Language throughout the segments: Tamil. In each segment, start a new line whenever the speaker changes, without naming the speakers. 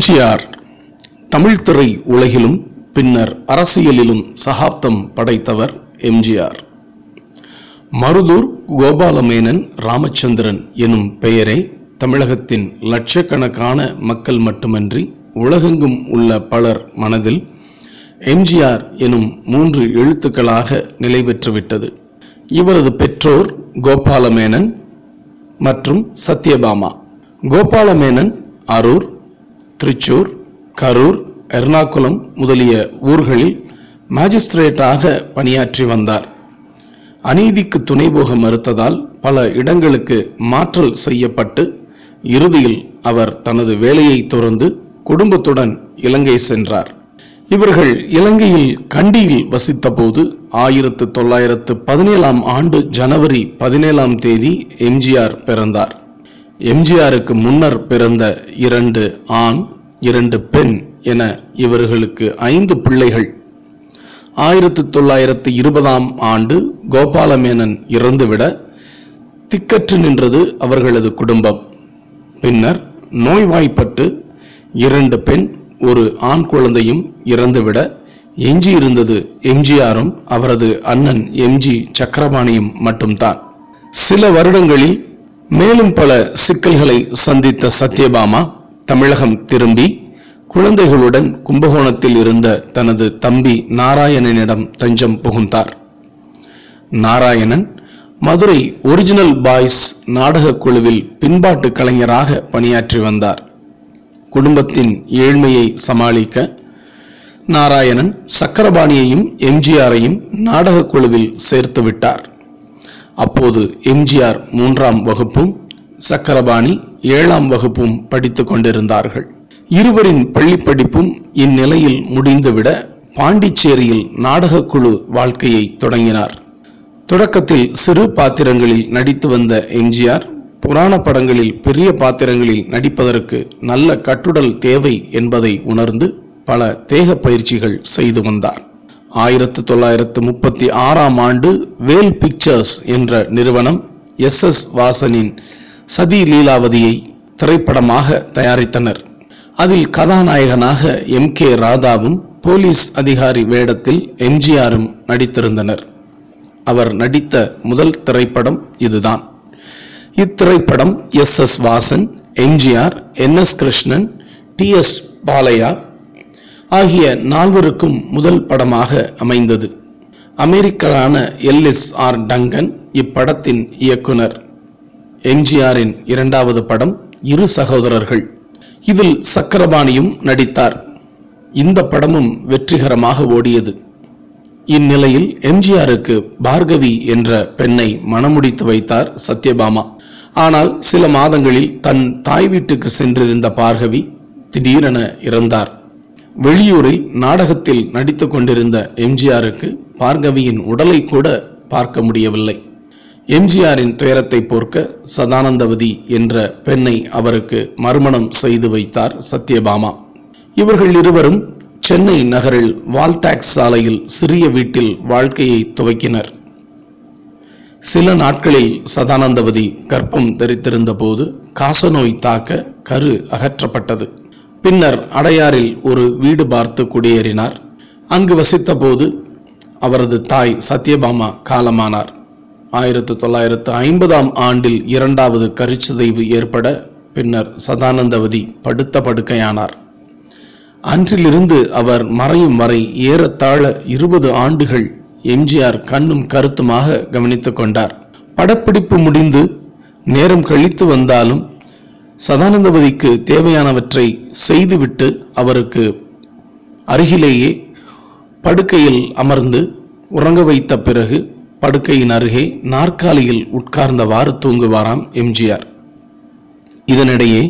எம்ஜிஆர் தமிழ் திரை உலகிலும் பின்னர் அரசியலிலும் சகாப்தம் படைத்தவர் எம்ஜிஆர். மருதூர் கோபாலமேனன் ராமச்சந்திரன் எனும் பெயரை தமிழகத்தின் லட்சக்கணக்கான மக்கள் மட்டுமன்றி உலகெங்கும் உள்ள பலர் மனதில் எம்ஜிஆர் எனும் மூன்று எழுத்துக்களாக நிலை பெற்றுவிட்டது. இவரது பெற்றோர் கோபாலமேனன் மற்றும் சத்யபாமா. கோபாலமேனன் அரூர் திருச்சூர் கரூர் எர்ணாகுளம் முதலிய ஊர்களில் மாஜிஸ்திரேட்டாக பணியாற்றி வந்தார். அநீதிக்கு துணை போக மறுத்ததால் பல இடங்களுக்கு மாற்றல் செய்யப்பட்டு இறுதியில் அவர் தனது வேலையை துறந்து குடும்பத்துடன் இலங்கை சென்றார். இவர்கள் இலங்கையில் கண்டியில் வசித்தபோது ஆயிரத்து தொள்ளாயிரத்து பதினேழாம் ஆண்டு ஜனவரி பதினேழாம் தேதி எம்ஜிஆர் பிறந்தார். எம்ஜிஆருக்கு முன்னர் பிறந்த இரண்டு ஆண் இரண்டு பெண் என இவர்களுக்கு ஐந்து பிள்ளைகள். ஆயிரத்தி தொள்ளாயிரத்தி இருபதாம் ஆண்டு கோபாலமேனன் இறந்துவிட திக்கற்று நின்றது அவர்களது குடும்பம். பின்னர் நோய்வாய்ப்பட்டு இரண்டு பெண் ஒரு ஆண் குழந்தையும் இறந்துவிட எஞ்சியிருந்தது எம்ஜிஆரும் அவரது அண்ணன் எம்ஜி சக்கரபாணியும் மட்டும்தான். சில வருடங்களில் மேலும் பல சிக்கல்களை சந்தித்த சத்யபாமா தமிழகம் திரும்பி குழந்தைகளுடன் கும்பகோணத்தில் இருந்த தனது தம்பி நாராயணனிடம் தஞ்சம் புகுந்தார். நாராயணன் மதுரை ஒரிஜினல் பாய்ஸ் நாடகக் குழுவில் பின்பாட்டு கலைஞராக பணியாற்றி வந்தார். குடும்பத்தின் ஏழ்மையை சமாளிக்க நாராயணன் சக்கரபாணியையும் எம்ஜிஆரையும் நாடகக் குழுவில் சேர்த்து விட்டார். அப்போது எம்ஜிஆர் மூன்றாம் வகுப்பும் சக்கரபாணி ஏழாம் வகுப்பும் படித்துக் கொண்டிருந்தார்கள். இருவரின் பள்ளிப்படிப்பும் இந்நிலையில் முடிந்துவிட பாண்டிச்சேரியில் நாடகக்குழு வாழ்க்கையை தொடங்கினார். தொடக்கத்தில் சிறு பாத்திரங்களில் நடித்து வந்த எம்ஜிஆர் புராண படங்களில் பெரிய பாத்திரங்களில் நடிப்பதற்கு நல்ல கட்டுடல் தேவை என்பதை உணர்ந்து பல தேக பயிற்சிகள் செய்து வந்தார். ஆயிரத்து தொள்ளாயிரத்து முப்பத்தி ஆறாம் ஆண்டு வேல் பிக்சர்ஸ் என்ற நிறுவனம் எஸ் எஸ் வாசனின் சதி லீலாவதியை திரைப்படமாக தயாரித்தனர். அதில் கதாநாயகனாக எம் கே ராதாவும் போலீஸ் அதிகாரி வேடத்தில் எம்ஜிஆரும் நடித்திருந்தனர். அவர் நடித்த முதல் திரைப்படம் இதுதான். இத்திரைப்படம் S S Vasan MGR N S Krishnan T S Balaiah ஆகிய நால்வருக்கும் முதல் படமாக அமைந்தது. அமெரிக்கரான எல்லிஸ் ஆர் டங்கன் இப்படத்தின் இயக்குனர். எம்ஜிஆரின் இரண்டாவது படம் இரு சகோதரர்கள். இதில் சக்கரபாணியும் நடித்தார். இந்த படமும் வெற்றிகரமாக ஓடியது. இந்நிலையில் எம்ஜிஆருக்கு பார்கவி என்ற பெண்ணை மணமுடித்து வைத்தார் சத்யபாமா. ஆனால் சில மாதங்களில் தன் தாய் வீட்டுக்கு சென்றிருந்த பார்கவி திடீரென இறந்தார். வெளியூரில் நாடகத்தில் நடித்து கொண்டிருந்த எம்ஜிஆருக்கு பார்கவியின் உடலை கூட பார்க்க முடியவில்லை. எம்ஜிஆரின் துயரத்தை போர்க்க சதானந்தவதி என்ற பெண்ணை அவருக்கு மறுமணம் செய்து வைத்தார் சத்யபாமா. இவர்கள் இருவரும் சென்னை நகரில் வால்டாக்ஸ் சாலையில் சிறிய வீட்டில் வாழ்க்கையை துவக்கினர். சில நாட்களில் சதானந்தவதி கர்ப்பம் தரித்திருந்த போது காசநோய் தாக்க கரு அகற்றப்பட்டது. பின்னர் அடையாறில் ஒரு வீடு பார்த்து குடியேறினார். அங்கு வசித்த போது அவரது தாய் சத்யபாமா காலமானார். ஆயிரத்து தொள்ளாயிரத்து ஐம்பதாம் ஆண்டில் இரண்டாவது கருச்சிதைவு ஏற்பட பின்னர் சதானந்தவதி படுத்த படுக்கையானார் அன்றிலிருந்து அவர் மறையும் வரை ஏறத்தாழ இருபது ஆண்டுகள் எம்ஜிஆர் கண்ணும் கருத்துமாக கவனித்துக் கொண்டார். படப்பிடிப்பு முடிந்து நேரம் கழித்து வந்தாலும் சதானந்தபதிக்கு தேவையானவற்றை செய்துவிட்டு அவருக்கு அருகிலேயே படுக்கையில் அமர்ந்து உறங்க வைத்த பிறகு படுக்கையின் அருகே நாற்காலியில் உட்கார்ந்தவாறு தூங்குவாராம் எம்ஜிஆர். இதனிடையே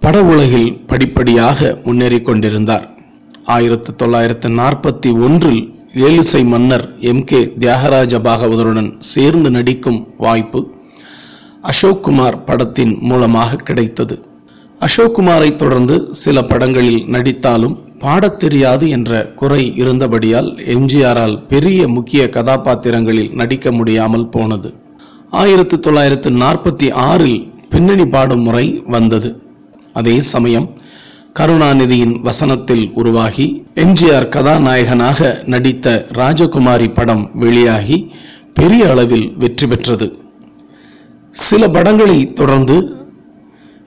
பட உலகில் படிப்படியாக முன்னேறி கொண்டிருந்தார். ஆயிரத்து தொள்ளாயிரத்து நாற்பத்தி ஒன்றில் ஏலிசை மன்னர் எம் கே தியாகராஜ பாகவதருடன் சேர்ந்து நடிக்கும் வாய்ப்பு அசோக் குமார் படத்தின் மூலமாக கிடைத்தது. அசோக் குமாரை தொடர்ந்து சில படங்களில் நடித்தாலும் பாடத் தெரியாது என்ற குறை இருந்தபடியால் எம்ஜிஆரால் பெரிய முக்கிய கதாபாத்திரங்களில் நடிக்க முடியாமல் போனது. ஆயிரத்து தொள்ளாயிரத்து நாற்பத்தி ஆறில் பின்னணி பாடும் முறை வந்தது. அதே சமயம் கருணாநிதியின் வசனத்தில் உருவாகி எம்ஜிஆர் கதாநாயகனாக நடித்த ராஜகுமாரி படம் வெளியாகி பெரிய அளவில் வெற்றி பெற்றது. சில படங்களை தொடர்ந்து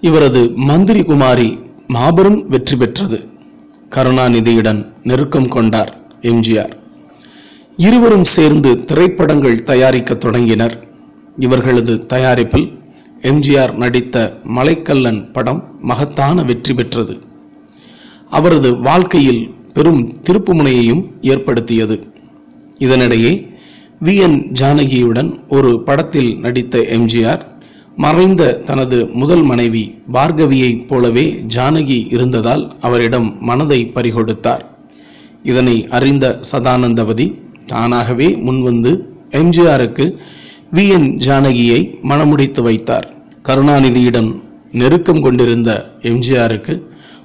இவரது மந்திரி குமாரி மாபெரும் வெற்றி பெற்றது. கருணாநிதியுடன் நெருக்கம் கொண்டார் எம்ஜிஆர். இருவரும் சேர்ந்து திரைப்படங்கள் தயாரிக்க தொடங்கினர். இவர்களது தயாரிப்பில் எம்ஜிஆர் நடித்த மலைக்கல்லன் படம் மகத்தான வெற்றி பெற்றது. அவரது வாழ்க்கையில் பெரும் திருப்புமுனையையும் ஏற்படுத்தியது. இதனிடையே வி. என். ஜானகியுடன் ஒரு படத்தில் நடித்த எம்ஜிஆர் மறைந்த தனது முதல் மனைவி பார்கவியைப் போலவே ஜானகி இருந்ததால் அவரிடம் மனதை பறிகொடுத்தார். இதனை அறிந்த சதானந்தவதி தானாகவே முன்வந்து எம்ஜிஆருக்கு வி. என். ஜானகியை மணமுடித்து வைத்தார். கருணாநிதியிடம் நெருக்கம் கொண்டிருந்த எம்ஜிஆருக்கு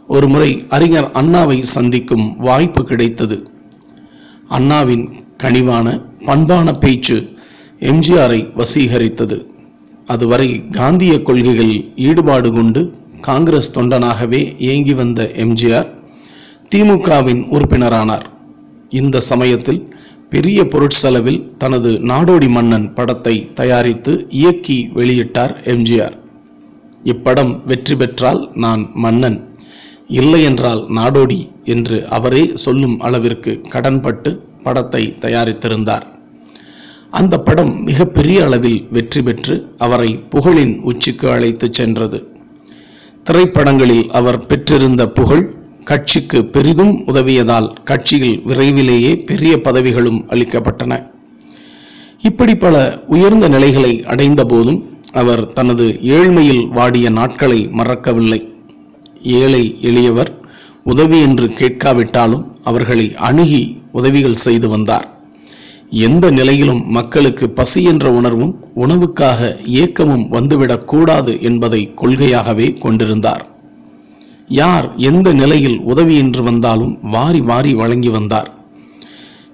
ஒருமுறை அறிஞர் அண்ணாவை சந்திக்கும் வாய்ப்பு கிடைத்தது. அண்ணாவின் கனிவான பண்பான பேச்சு எம்ஜிஆரை வசீகரித்தது. அதுவரை காந்திய கொள்கைகளில் ஈடுபாடு கொண்டு காங்கிரஸ் தொண்டனாகவே இயங்கி வந்த எம்ஜிஆர் திமுகவின் உறுப்பினரானார். இந்த சமயத்தில் பெரிய பொருட்செலவில் தனது நாடோடி மன்னன் படத்தை தயாரித்து இயக்கி வெளியிட்டார் எம்ஜிஆர். இப்படம் வெற்றி பெற்றால் நான் மன்னன் இல்லை என்றால் நாடோடி என்று அவரே சொல்லும் அளவிற்கு கடன்பட்டு படத்தை தயாரித்திருந்தார். அந்த படம் மிகப்பெரிய அளவில் வெற்றி பெற்று அவரை புகழின் உச்சிக்கு அழைத்துச் சென்றது. திரைப்படங்களில் அவர் பெற்றிருந்த புகழ் கட்சிக்கு பெரிதும் உதவியதால் கட்சியில் விரைவிலேயே பெரிய பதவிகளும் அளிக்கப்பட்டன. இப்படி பல உயர்ந்த நிலைகளை அடைந்த போதும் அவர் தனது ஏழ்மையில் வாடிய நாட்களை மறக்கவில்லை. ஏழை எளியவர் உதவி என்று கேட்காவிட்டாலும் அவர்களை அணுகி உதவிகள் செய்து வந்தார். எந்த நிலையிலும் மக்களுக்கு பசி என்ற உணர்வும் உணவுக்காக ஏக்கமும் வந்துவிடக் கூடாது என்பதை கொள்கையாகவே கொண்டிருந்தார். யார் எந்த நிலையில் உதவி என்று வந்தாலும் வாரி வாரி வழங்கி வந்தார்.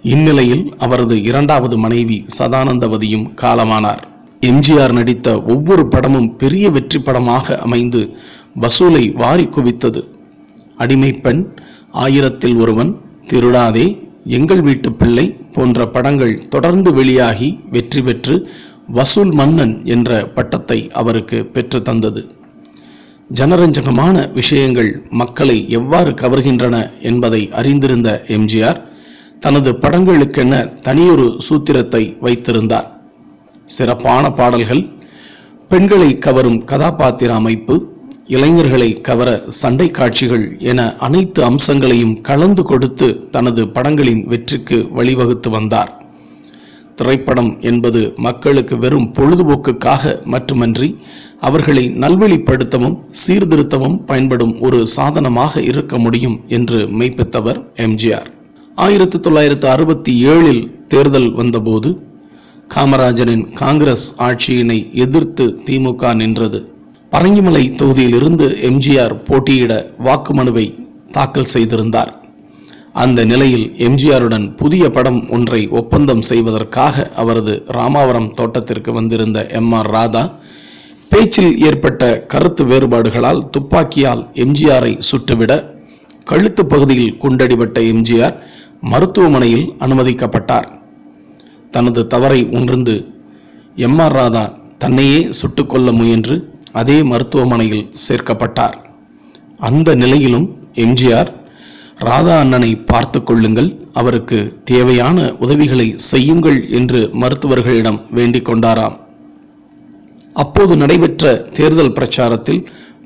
இந்நிலையில் அவரது இரண்டாவது மனைவி சதானந்தவதியும் காலமானார். எம்ஜிஆர் நடித்த ஒவ்வொரு படமும் பெரிய வெற்றி படமாக அமைந்து வசூலை வாரி குவித்தது. அடிமை பெண் ஆயிரத்தில் ஒருவன் திருடாதே எங்கள் வீட்டு பிள்ளை போன்ற படங்கள் தொடர்ந்து வெளியாகி வெற்றி பெற்று வசூல் மன்னன் என்ற பட்டத்தை அவருக்கு பெற்று தந்தது. ஜனரஞ்சகமான விஷயங்கள் மக்களை எவ்வாறு கவர்கின்றன என்பதை அறிந்திருந்த எம்ஜிஆர் தனது படங்களுக்கென தனியொரு சூத்திரத்தை வைத்திருந்தார். சிறப்பான பாடல்கள் பெண்களை கவரும் கதாபாத்திர அமைப்பு இளைஞர்களை கவர சண்டை காட்சிகள் என அனைத்து அம்சங்களையும் கலந்து கொடுத்து தனது படங்களின் வெற்றிக்கு வழிவகுத்து வந்தார். திரைப்படம் என்பது மக்களுக்கு வெறும் பொழுதுபோக்குக்காக மட்டுமன்றி அவர்களை நல்வழிப்படுத்தவும் சீர்திருத்தவும் பயன்படும் ஒரு சாதனமாக இருக்க முடியும் என்று மெய்ப்பித்தவர் எம்ஜிஆர் ஆயிரத்தி தொள்ளாயிரத்து அறுபத்தி ஏழில் தேர்தல் வந்தபோது காமராஜரின் காங்கிரஸ் ஆட்சியினை எதிர்த்து திமுக நின்றது. பரங்கிமலை தொகுதியிலிருந்து எம்ஜிஆர் போட்டியிட வாக்குமனுவை தாக்கல் செய்திருந்தார். அந்த நிலையில் எம்ஜிஆருடன் புதிய படம் ஒன்றை ஒப்பந்தம் செய்வதற்காக அவரது ராமாவரம் தோட்டத்திற்கு வந்திருந்த எம் ஆர் ராதா பேச்சில் ஏற்பட்ட கருத்து வேறுபாடுகளால் துப்பாக்கியால் எம்ஜிஆரை சுட்டுவிட கழுத்து பகுதியில் குண்டடிபட்ட எம்ஜிஆர் மருத்துவமனையில் அனுமதிக்கப்பட்டார். தனது தவறை உணர்ந்து எம் ஆர் ராதா தன்னையே சுட்டுக்கொள்ள முயன்று அதே மருத்துவமனையில் சேர்க்கப்பட்டார். அந்த நிலையிலும் எம்ஜிஆர் ராதா அண்ணனை பார்த்து கொள்ளுங்கள் அவருக்கு தேவையான உதவிகளை செய்யுங்கள் என்று மருத்துவர்களிடம் வேண்டிக் கொண்டாராம். அப்போது நடைபெற்ற தேர்தல் பிரச்சாரத்தில்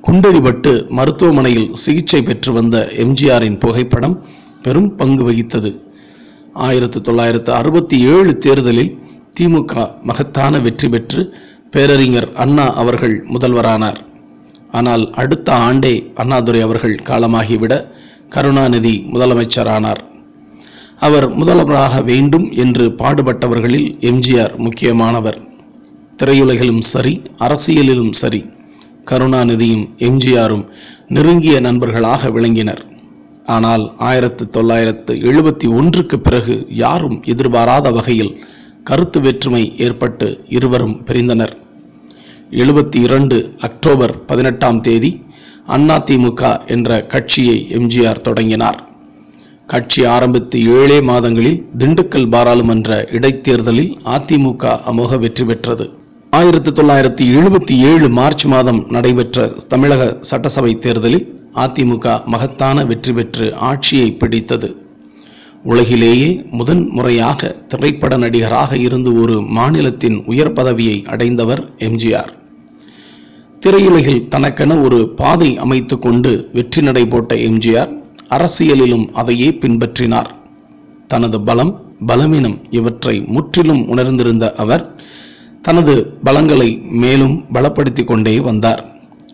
குண்டடிபட்டு மருத்துவமனையில் சிகிச்சை பெற்று வந்த எம்ஜிஆரின் புகைப்படம் பெரும் பங்கு வகித்தது. ஆயிரத்தி தொள்ளாயிரத்து அறுபத்தி ஏழு தேர்தலில் திமுக மகத்தான வெற்றி பெற்று பேரறிஞர் அண்ணா அவர்கள் முதல்வரானார். ஆனால் அடுத்த ஆண்டே அண்ணாதுரை அவர்கள் காலமாகிவிட கருணாநிதி முதலமைச்சரானார். அவர் முதல்வராக வேண்டும் என்று பாடுபட்டவர்களில் எம்ஜிஆர் முக்கியமானவர். திரையுலகிலும் சரி அரசியலிலும் சரி கருணாநிதியும் எம்ஜிஆரும் நெருங்கிய நண்பர்களாக விளங்கினர். ஆனால் ஆயிரத்து தொள்ளாயிரத்து எழுபத்தி ஒன்றுக்கு பிறகு யாரும் எதிர்பாராத வகையில் கருத்து வேற்றுமை ஏற்பட்டு இருவரும் பிரிந்தனர். எழுபத்தி இரண்டு அக்டோபர் பதினெட்டாம் தேதி அதிமுக என்ற கட்சியை எம்ஜிஆர் தொடங்கினார். கட்சி ஆரம்பித்து ஏழே மாதங்களில் திண்டுக்கல் பாராளுமன்ற இடைத்தேர்தலில் அதிமுக அமோக வெற்றி பெற்றது. ஆயிரத்தி தொள்ளாயிரத்தி எழுபத்தி ஏழு மார்ச் மாதம் நடைபெற்ற தமிழக சட்டசபை தேர்தலில் அதிமுக மகத்தான வெற்றி பெற்று ஆட்சியை பிடித்தது. உலகிலேயே முதன் முறையாக திரைப்பட நடிகராக இருந்து ஒரு மாநிலத்தின் உயர் பதவியை அடைந்தவர் எம்ஜிஆர். திரையுலகில் தனக்கென ஒரு பாதை அமைத்து கொண்டு வெற்றி நடை போட்ட எம்ஜிஆர் அரசியலிலும் அதையே பின்பற்றினார். தனது பலம் பலவீனம் இவற்றை முற்றிலும் உணர்ந்திருந்த அவர் தனது பலங்களை மேலும் பலப்படுத்திக் கொண்டே வந்தார்.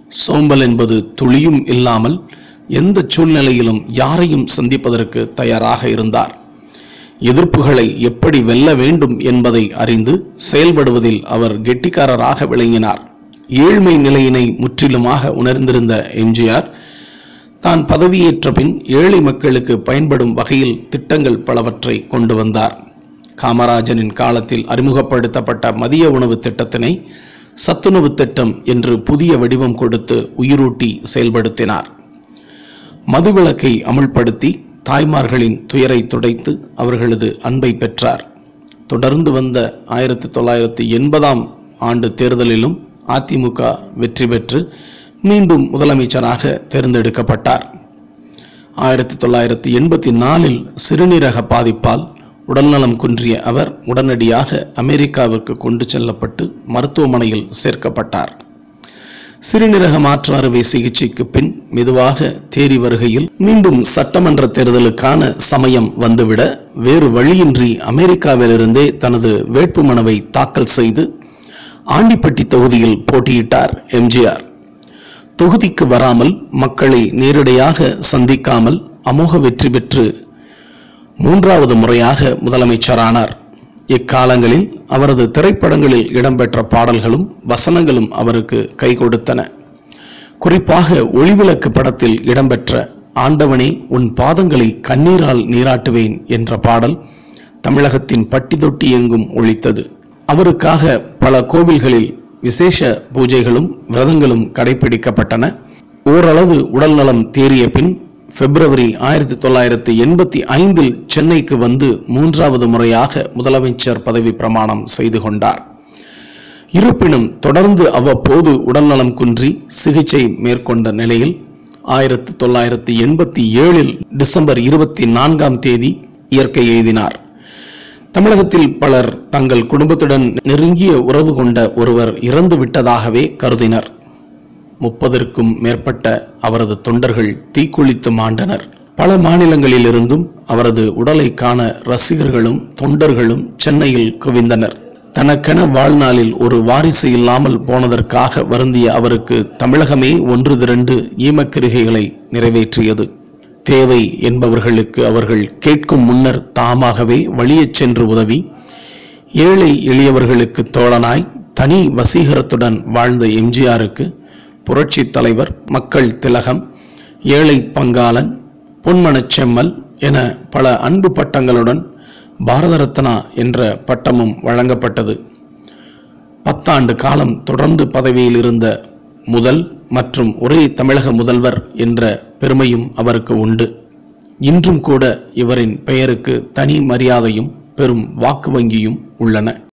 சோம்பல் என்பது துளியும் இல்லாமல் எந்த சூழ்நிலையிலும் யாரையும் சந்திப்பதற்கு தயாராக இருந்தார். எதிர்ப்புகளை எப்படி வெல்ல வேண்டும் என்பதை அறிந்து செயல்படுவதில் அவர் கெட்டிக்காரராக விளங்கினார். ஏழ்மை நிலையினை முற்றிலுமாக உணர்ந்திருந்த எம்ஜிஆர் தான் பதவியேற்ற பின் ஏழை மக்களுக்கு பயன்படும் வகையில் திட்டங்கள் பலவற்றை கொண்டு வந்தார். காமராஜனின் காலத்தில் அறிமுகப்படுத்தப்பட்ட மதிய உணவு திட்டத்தினை சத்துணவு திட்டம் என்று புதிய வடிவம் கொடுத்து உயிரூட்டி செயல்படுத்தினார். மதுவிலக்கை அமுல்படுத்தி தாய்மார்களின் துயரை துடைத்து அவர்களது அன்பை பெற்றார். தொடர்ந்து வந்த ஆயிரத்தி தொள்ளாயிரத்தி எண்பதாம் ஆண்டு தேர்தலிலும் அதிமுக வெற்றி பெற்று மீண்டும் முதலமைச்சராக தேர்ந்தெடுக்கப்பட்டார். ஆயிரத்தி தொள்ளாயிரத்தி எண்பத்தி நாலில் சிறுநீரக பாதிப்பால் உடல்நலம் குன்றிய அவர் உடனடியாக அமெரிக்காவிற்கு கொண்டு செல்லப்பட்டு மருத்துவமனையில் சேர்க்கப்பட்டார். சிறுநீரக மாற்று அறுவை சிகிச்சைக்கு பின் மெதுவாக தேறி வருகையில் மீண்டும் சட்டமன்ற தேர்தலுக்கான சமயம் வந்துவிட வேறு வழியின்றி அமெரிக்காவிலிருந்தே தனது வேட்புமனுவை தாக்கல் செய்து ஆண்டிப்பட்டி தொகுதியில் போட்டியிட்டார் எம்ஜிஆர். தொகுதிக்கு வராமல் மக்களை நேரடியாக சந்திக்காமல் அமோக வெற்றி பெற்று மூன்றாவது முறையாக முதலமைச்சரானார். இக்காலங்களில் அவரது திரைப்படங்களில் இடம்பெற்ற பாடல்களும் வசனங்களும் அவருக்கு கை கொடுத்தன. குறிப்பாக ஒளிவிளக்கு படத்தில் இடம்பெற்ற ஆண்டவனே உன் பாதங்களை கண்ணீரால் நீராட்டுவேன் என்ற பாடல் தமிழகத்தின் பட்டி தொட்டி எங்கும் ஒழித்தது. அவருக்காக பல கோவில்களில் விசேஷ பூஜைகளும் விரதங்களும் கடைபிடிக்கப்பட்டன. ஓரளவு உடல்நலம் தேறிய பின் பிப்ரவரி ஆயிரத்தி தொள்ளாயிரத்தி எண்பத்தி ஐந்தில் சென்னைக்கு வந்து மூன்றாவது முறையாக முதலமைச்சர் பதவி பிரமாணம் செய்து கொண்டார். இருப்பினும் தொடர்ந்து அவ்வப்போது உடல்நலம் குன்றி சிகிச்சை மேற்கொண்ட நிலையில் ஆயிரத்தி தொள்ளாயிரத்தி எண்பத்தி ஏழில் டிசம்பர் இருபத்தி நான்காம் தேதி இயற்கை எய்தினார். தமிழகத்தில் பலர் தங்கள் குடும்பத்துடன் நெருங்கிய உறவு கொண்ட ஒருவர் இறந்து விட்டதாகவே கருதினர். முப்பதற்கும் மேற்பட்ட அவரது தொண்டர்கள் தீக்குளித்து மாண்டனர். பல மாநிலங்களிலிருந்தும் அவரது உடலை காண ரசிகர்களும் தொண்டர்களும் சென்னையில் குவிந்தனர். தனக்கென வாழ்நாளில் ஒரு வாரிசு இல்லாமல் போனதற்காக வருந்திய அவருக்கு தமிழகமே ஒன்று திரண்டு ஈமக்கிருகைகளை நிறைவேற்றியது. தேவை என்பவர்களுக்கு அவர்கள் கேட்கும் முன்னர் தாமாகவே வழியச் சென்று உதவி. ஏழை எளியவர்களுக்கு தோழனாய் தனி வசீகரத்துடன் வாழ்ந்த எம்ஜிஆருக்கு புரட்சி தலைவர் மக்கள் திலகம் ஏழை பங்காளன் பொன்மனச் செம்மல் என பல அன்பு பட்டங்களுடன் பாரத ரத்னா என்ற பட்டமும் வழங்கப்பட்டது. பத்தாண்டு காலம் தொடர்ந்து பதவியில் இருந்த முதல் மற்றும் ஒரே தமிழக முதல்வர் என்ற பெருமையும் அவருக்கு உண்டு. இன்றும் கூட இவரின் பெயருக்கு தனி மரியாதையும் பெரும் வாக்கு வங்கியும் உள்ளன.